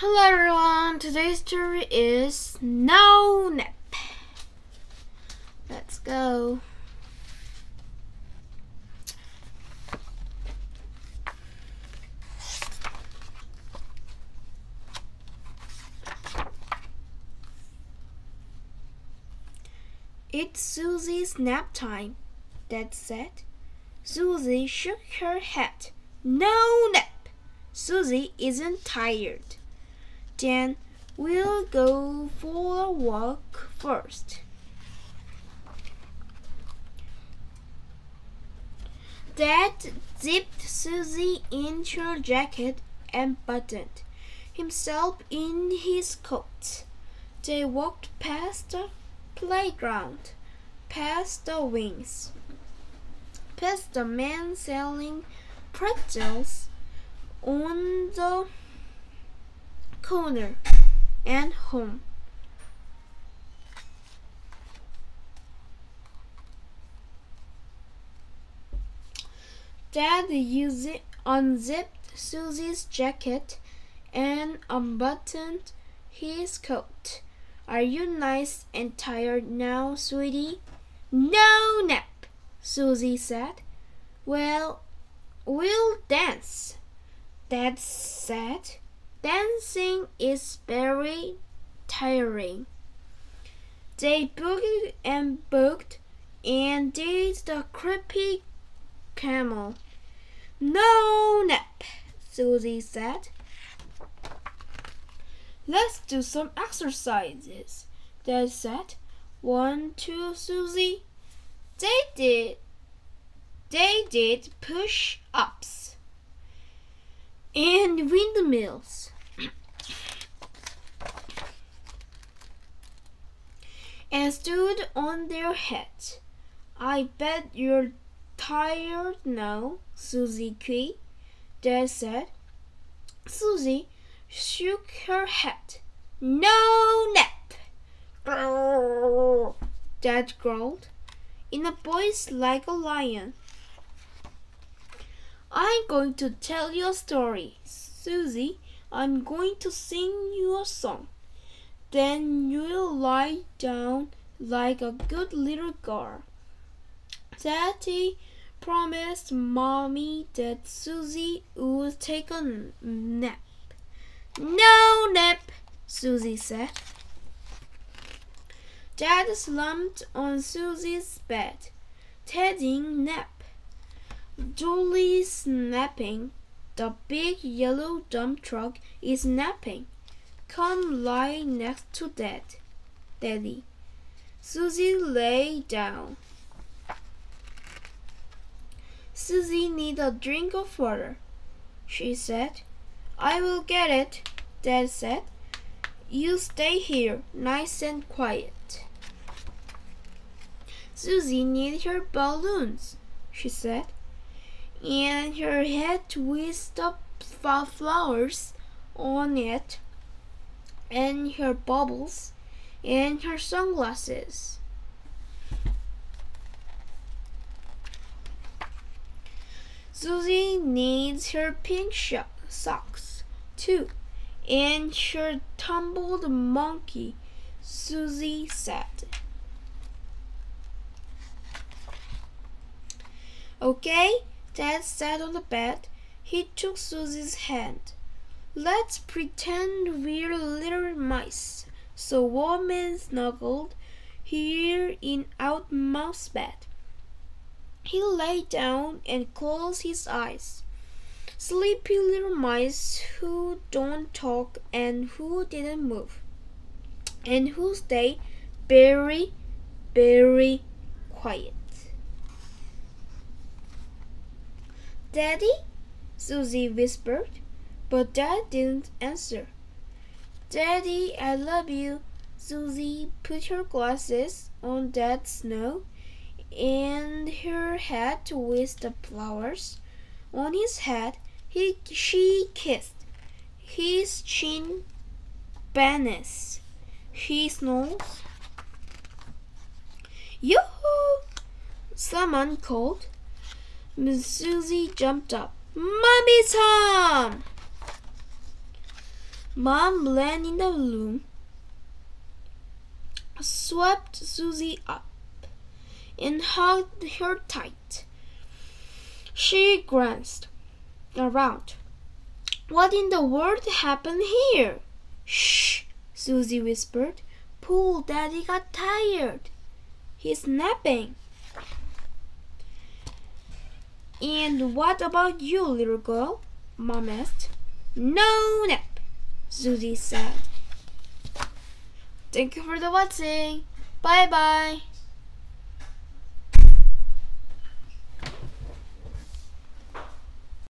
Hello everyone, today's story is No Nap. Let's go. It's Susie's nap time, Dad said. Susie shook her head. No nap. Susie isn't tired. Then we'll go for a walk first. Dad zipped Susie into her jacket and buttoned himself in his coat. They walked past the playground, past the wings, past the man selling pretzels on the corner and home. Dad unzipped Susie's jacket and unbuttoned his coat. Are you nice and tired now, sweetie? No nap, Susie said. Well, we'll dance, Dad said. Dancing is very tiring. They booked and booked and did the creepy camel. No nap, Susie said. Let's do some exercises, Dad said. One, two, Susie. They did. They did push ups and windmills. And stood on their heads. I bet you're tired now, Susie Quee, Dad said. Susie shook her head. No nap, Dad growled, in a voice like a lion. I'm going to tell you a story, Susie. I'm going to sing you a song. Then you'll lie down like a good little girl. Daddy promised Mommy that Susie would take a nap. No nap, Susie said. Dad slumped on Susie's bed, taking nap. Dolly's napping. The big yellow dump truck is napping. Come lie next to Dad, Daddy. Susie lay down. Susie needs a drink of water, she said. I will get it, Dad said. You stay here, nice and quiet. Susie needs her balloons, she said, and her hat with the flowers on it and her bubbles and her sunglasses. Susie needs her pink socks too, and her tumbled monkey, Susie said. Okay, Dad sat on the bed. He took Susie's hand. Let's pretend we're little mice. So Woman snuggled here in Out mouse bed. He lay down and closed his eyes. Sleepy little mice who don't talk and who didn't move, and who stay very, very quiet. Daddy? Susie whispered but Dad didn't answer. Daddy, I love you. Susie put her glasses on Dad's nose and her hat with the flowers on his head. He, she kissed his chin, Bennis. His nose. Yoo-hoo! Someone called. Miss Susie jumped up. Mommy's home! Mom ran in the room, swept Susie up, and hugged her tight. She glanced around. What in the world happened here? Shh, Susie whispered. Poor Daddy got tired. He's napping. And what about you, little girl? Mom asked. No nap, Susie said. Thank you for the watching. Bye bye.